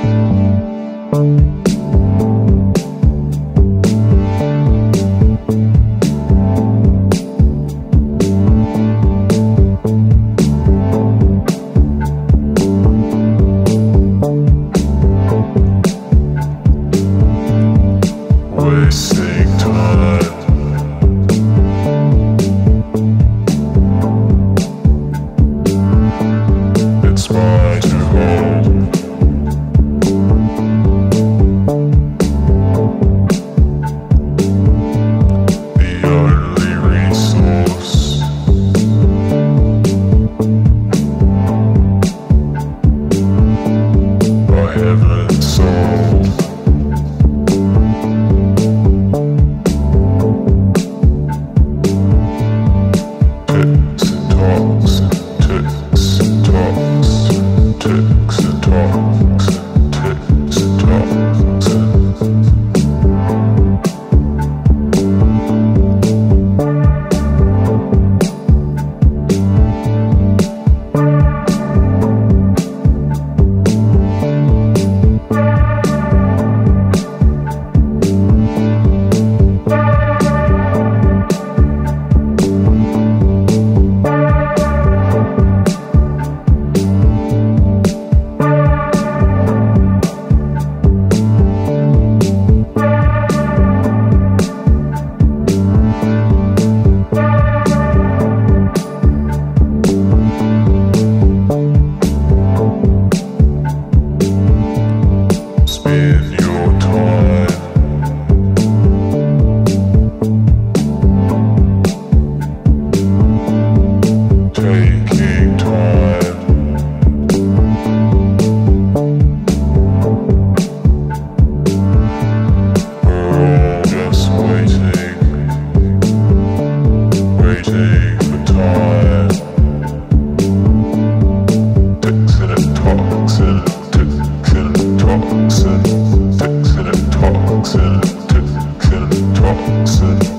Toxin, toxin, exit.